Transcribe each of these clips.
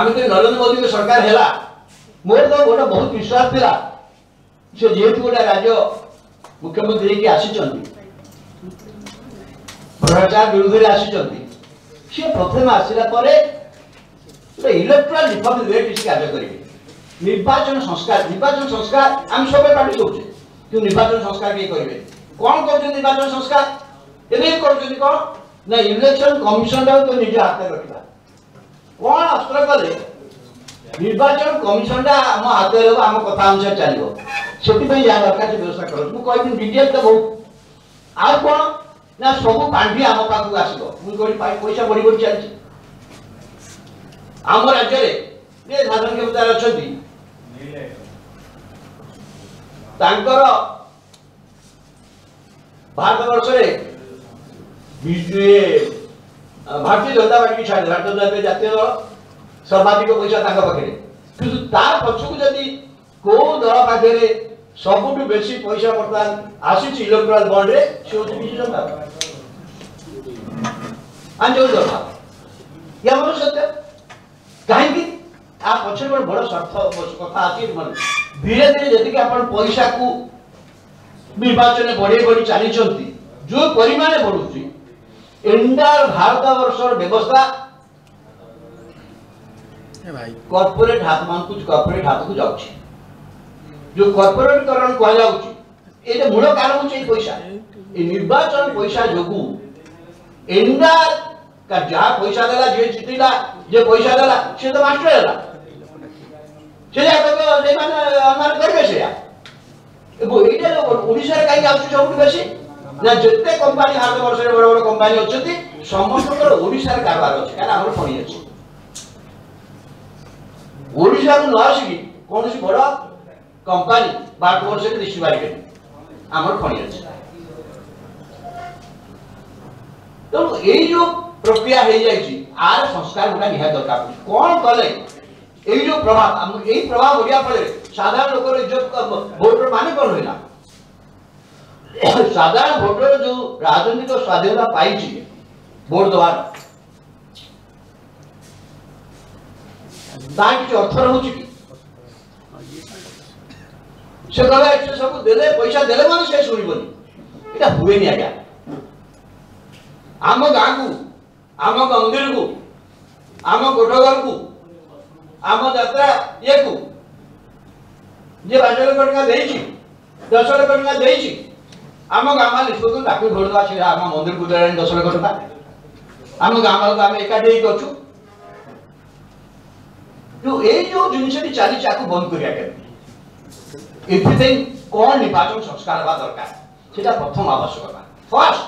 आम नरेन्द्र मोदी को सरकार है मोर तो गोटे बहुत विश्वास था से जेहेतु गोटे राज्य मुख्यमंत्री हो भ्रष्टाचार विरुद्ध आसी प्रथम आसला इलेक्ट्रोल रिफर्म रिलेटेड कार्य करेंगे নির্বাচন সংস্কার নির্বাচন সংস্কার আমি সবাই পার্টি করছে কিন্তু নির্বাচন সংস্কার কে করবে কোন করছেন নির্বাচন সংস্কার এদের করছেন কোন না ইলেকশন কমিশনটাও তো নিজ হাতে রাখবা କ'ଣ ଅସ୍ତ୍ର କଲେ ନିର୍ବାଚନ କମିଶନଟା ଆମ ହାତରେ ହେବ ଆମ କଥା ଅନୁସାରେ ଚାଲିବ ସେଥିପାଇଁ ଯାହା ଦରକାର ସେ ବ୍ୟବସ୍ଥା କରନ୍ତୁ ମୁଁ କହିବି ଡିଟେଲ ତ ବହୁତ ଆଉ କ'ଣ ନା ସବୁ ପାଣ୍ଠି ଆମ ପାଖକୁ ଆସିବ ମୁଁ କହିଲି ପଇସା ବଢ଼ି ବଢ଼ି ଚାଲିଛି ଆମ ରାଜ୍ୟରେ ଯେ ସାଧାରଣ କ୍ଷମତାରେ ଅଛନ୍ତି ତାଙ୍କର ଭାରତବର୍ଷରେ ଭାରତୀୟ ଜନତା ପାର୍ଟି ଛାଡ଼ିଲେ ଭାରତୀୟ ଜନତା ପାର୍ଟି ଜାତୀୟ ଦଳ ସର୍ବାଧିକ ପଇସା ତାଙ୍କ ପାଖରେ କିନ୍ତୁ ତା ପଛକୁ ଯଦି କୋଉ ଦଳ ପାଖରେ ସବୁଠୁ ବେଶୀ ପଇସା ବର୍ତ୍ତମାନ ଆସୁଛି ଇଲେକ୍ଟ୍ରାଲ ବଣ୍ଡରେ ସେ ହେଉଛି ବିଜୁ ଜନତା ଆଞ୍ଚଳ ଦଳ ଏହା ମୋର ସତ୍ୟ କାହିଁକି ତା ପଛରେ ଗୋଟେ ବଡ଼ ସ୍ୱାର୍ଥ କଥା ଅଛି ଧୀରେ ଧୀରେ ଯେତିକି ଆପଣ ପଇସାକୁ ନିର୍ବାଚନରେ ବଢେଇ ବଢି ଚାଲିଛନ୍ତି ଯେଉଁ ପରିମାଣରେ ବଢୁଛି এন্টার ভারতবর্ষের ব্যবস্থা কর্পোরেট হাত হাতমানু কর্পোরেট হাতকু যাচ্ছে যে কর্পোরেটকরণ কুযাচ্ছে এটা মূল কারণ হচ্ছে এই পয়সা এই নির্বাচন পয়সা যোগু এন্টার যা পয়সা দেলা যে জিতিলা যে পয়সা দেলা সে তো মাস্টার হেলা সে যা মানে, মানে করবে সেইমানে আমার করবে সেয়া এইটা ওড়িশার কাইকি আসছে সবুঠু বেশি ନା ଯେତେ କମ୍ପାନୀ ଭାରତବର୍ଷରେ ବଡ଼ ବଡ଼ କମ୍ପାନୀ ଅଛନ୍ତି ସମସ୍ତଙ୍କର ଓଡ଼ିଶାରେ କାରବାର ଅଛି କାରଣ ଆମର ଖଣି ଅଛି ଓଡ଼ିଶାରୁ ନ ଆସିକି କୌଣସି ବଡ଼ କମ୍ପାନୀ ଭାରତବର୍ଷରେ ଦିଶି ପାରିବେନି ଆମର ଖଣି ଅଛି ତେଣୁ ଏଇ ଯେଉଁ ପ୍ରକ୍ରିୟା ହେଇଯାଇଛି ଆର ସଂସ୍କାର ଗୁଡା ନିହାତି ଦରକାର ପଡୁଛି କଣ କଲେ ଏଇ ଯେଉଁ ପ୍ରଭାବ ଏଇ ପ୍ରଭାବ ବଢିବା ଫଳରେ ସାଧାରଣ ଲୋକର ମାନେ କଣ ରହିଲା સાધારણ ભોગલો જો રાજનીતિક સ્વાધીનતા પાઇ બોર્ડ દ્વારા ତାହା କିଛି ଅର୍ଥ ରହୁଛି କି ସେ କହିଲା ସେ ସବୁ ଦେଲେ ପଇସା ଦେଲେ ମାନେ ସେ ଶୁଣିବନି ଏଇଟା ହୁଏନି ଆଜ୍ଞା ଆମ ଗାଁକୁ ଆମ ମନ୍ଦିରକୁ ଆମ କୋଠଘରକୁ ଆମ ଯାତ୍ରା ଇଏକୁ ଯିଏ ପାଞ୍ଚ ଲକ୍ଷ ଟଙ୍କା ଦେଇଛି ଦଶ ଲକ୍ଷ ଟଙ୍କା ଦେଇଛି ଆମ ଗାଁମାଲ ଇସ୍କୁଲକୁ ତାକୁ ଧରିଦେବା ସେ ଆମ ମନ୍ଦିର ଦେଲାଣି ଦଶ ଲକ୍ଷ ଟଙ୍କା ଆମ ଗାଁମାଲକୁ ଆମେ ଏକାଠି ହେଇକି ଅଛୁ ଯୋଉ ଏଇ ଯୋଉ ଜିନିଷଟି ଚାଲିଛି ଆକୁ ବନ୍ଦ କରିବା କେମିତି ଏଥିପାଇଁ କ'ଣ ନିର୍ବାଚନ ସଂସ୍କାର ହେବା ଦରକାର ସେଟା ପ୍ରଥମ ଆବଶ୍ୟକତା ଫାର୍ଷ୍ଟ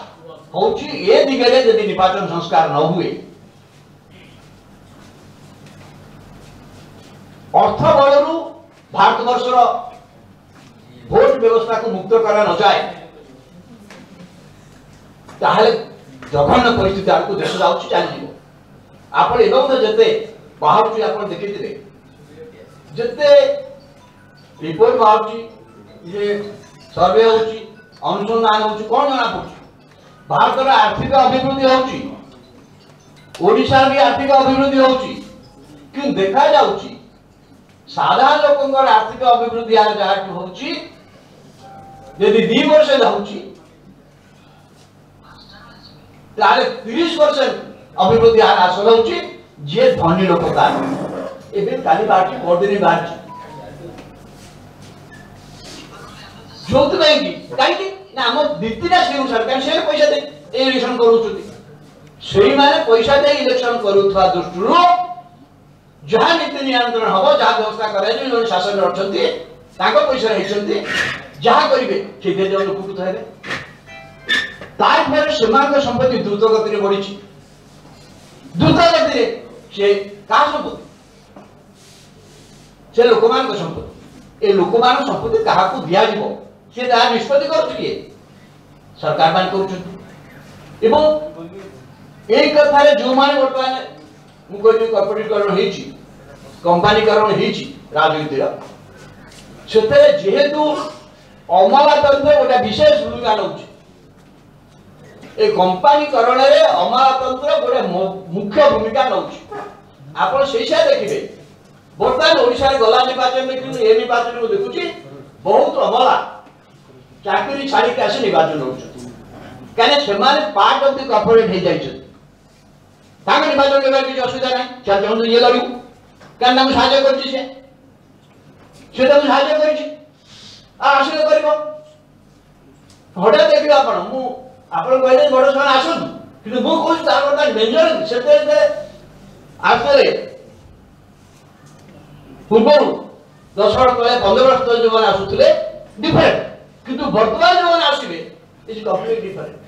ହଉଛି ଏ ଦିଗରେ ଯଦି ନିର୍ବାଚନ ସଂସ୍କାର ନ ହୁଏ ଅର୍ଥ ବଳରୁ ଭାରତବର୍ଷର ଭୋଟ ବ୍ୟବସ୍ଥାକୁ ମୁକ୍ତ କରା ନଯାଏ ତାହେଲେ ଜଘନ୍ୟ ପରିସ୍ଥିତି ଆଡ଼କୁ ଦେଶ ଯାଉଛି ଚାଲିଯିବ ଆପଣ ଏବେ ମଧ୍ୟ ଯେତେ ବାହାରୁଛି ଆପଣ ଦେଖିଥିବେ ଯେତେ ରିପୋର୍ଟ ବାହାରୁଛି ଇଏ ସର୍ଭେ ହେଉଛି ଅନୁସନ୍ଧାନ ହେଉଛି କ'ଣ ଜଣାପଡ଼ୁଛି ଭାରତର ଆର୍ଥିକ ଅଭିବୃଦ୍ଧି ହେଉଛି ଓଡ଼ିଶାର ବି ଆର୍ଥିକ ଅଭିବୃଦ୍ଧି ହେଉଛି କିନ୍ତୁ ଦେଖାଯାଉଛି ସାଧାରଣ ଲୋକଙ୍କର ଆର୍ଥିକ ଅଭିବୃଦ୍ଧି ଯାହାଠୁ ହେଉଛି ଯଦି ଦୁଇ ବର୍ଷ ଯାଉଛି তাহলে তিরিশ পার্সেন্ট અભિવૃદ્ધિ હાલ હાંસલ ହେଉଛି ଯିଏ ଧନୀ ଲୋକ ତାର ଏବେ କାଲି ବାହାରିଛି ପରଦିନ ବାହାରିଛି ଯୋଉଥି କାହିଁକି କାହିଁକି ନା ଆମ ନୀତିଟା ସେଇ ଅନୁସାରେ କାରଣ ସେ ପଇସା ଦେଇ ଇଲେକ୍ସନ କରୁଛନ୍ତି ସେଇମାନେ ପଇସା ଦେଇ ଇଲେକ୍ସନ କରୁଥିବା ଦୃଷ୍ଟିରୁ ଯାହା ନୀତି ନିୟନ୍ତ୍ରଣ ହବ ଯାହା ବ୍ୟବସ୍ଥା କରାଯିବ ଜଣେ ଶାସନରେ ଅଛନ୍ତି ତାଙ୍କ ପଇସାରେ ହେଇଛନ୍ତି ଯାହା କରିବେ ଠିକ୍ ଦିଅନ୍ତୁ ଉପକୃତ ହେବେ টাইকোৰschemaName সম্পত্তি দূতক গ্ৰেৱৰিছি দূতক গ্ৰেৱৰিছে কাৰ সূত এ লোকমানৰ সম্পত্তি এ লোকমানৰ সম্পত্তি কাৰক দিয়া দিব সে তা নিৰ্দিষ্ট কৰিবলৈ সরকারে কৈছ ইবো এই কথারে যো মানৰ কথা মুক গৈ কৰুতি কৰো হৈছি কোম্পানী কৰো হৈছি ৰাজ্য উদ্যোগৰ সেতে যেহেতু অমলা তন্ত্ৰ এটা বিশেষ ভূমিকা ল' এই କମ୍ପାନୀକରଣରେ ଅମଲାତନ୍ତ୍ର ଗୋଟେ ମୁଖ୍ୟ ଭୂମିକା ନେଉଛି ଆପଣ ସେଇ ସାର ଦେଖିବେ ବର୍ତ୍ତମାନ ଓଡ଼ିଶାରେ ଗଲା ନିର୍ବାଚନ ଦେଖିଲୁ ଏ ନିର୍ବାଚନ ମୁଁ ଦେଖୁଛି ବହୁତ ଅମଲା ଚାକିରି ଛାଡ଼ିକି ଆସି ନିର୍ବାଚନ ହେଉଛନ୍ତି କାହିଁକିନା ସେମାନେ ପାର୍ଟ ଅଫ୍ ଦି କର୍ପୋରେଟ୍ ହେଇଯାଇଛନ୍ତି ତାଙ୍କ ନିର୍ବାଚନ କରିବାରେ କିଛି ଅସୁବିଧା ନାହିଁ ସେ ଚାହୁଁଛନ୍ତି ଇଏ ଲଢ଼ିବୁ କାରଣ ତାଙ୍କୁ ସାହାଯ୍ୟ କରିଛି ସେ ସେ ତାଙ୍କୁ ସାହାଯ୍ୟ କରିଛି ଆଉ ଆସିଲେ କରିବ ହଠାତ୍ ଦେଖିବେ ଆପଣ ମୁଁ ଆପଣ କହିଲେ ବଡ଼ ସେମାନେ ଆସନ୍ତୁ କିନ୍ତୁ ମୁଁ କହୁଛି ତାର ଗୋଟେ ଡେଞ୍ଜର ସେତେ ଆସ୍ତରେ ପୂର୍ବରୁ ଦଶ ବର୍ଷ ତଳେ ପନ୍ଦର ବର୍ଷ ତଳେ ଯେଉଁମାନେ ଆସୁଥିଲେ ଡିଫରେଣ୍ଟ କିନ୍ତୁ ବର୍ତ୍ତମାନ ଯେଉଁମାନେ ଆସିବେ ଇଜ୍ କମ୍ପ୍ଲିଟ୍ ଡିଫରେଣ୍ଟ